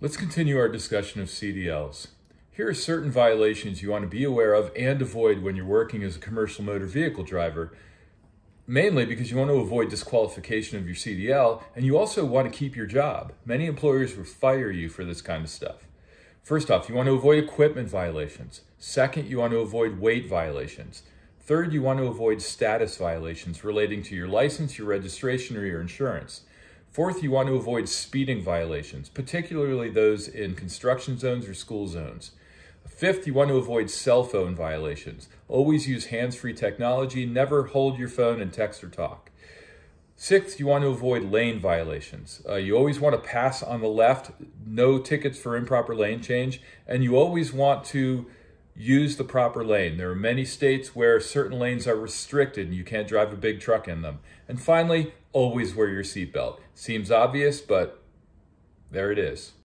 Let's continue our discussion of CDLs. Here are certain violations you want to be aware of and avoid when you're working as a commercial motor vehicle driver, mainly because you want to avoid disqualification of your CDL and you also want to keep your job. Many employers will fire you for this kind of stuff. First off, you want to avoid equipment violations. Second, you want to avoid weight violations. Third, you want to avoid status violations relating to your license, your registration, or your insurance. Fourth, you want to avoid speeding violations, particularly those in construction zones or school zones. Fifth, you want to avoid cell phone violations. Always use hands-free technology. Never hold your phone and text or talk. Sixth, you want to avoid lane violations. Uh, you always want to pass on the left, no tickets for improper lane change, and you always want to use the proper lane. There are many states where certain lanes are restricted and you can't drive a big truck in them. And finally, always wear your seatbelt. Seems obvious, but there it is.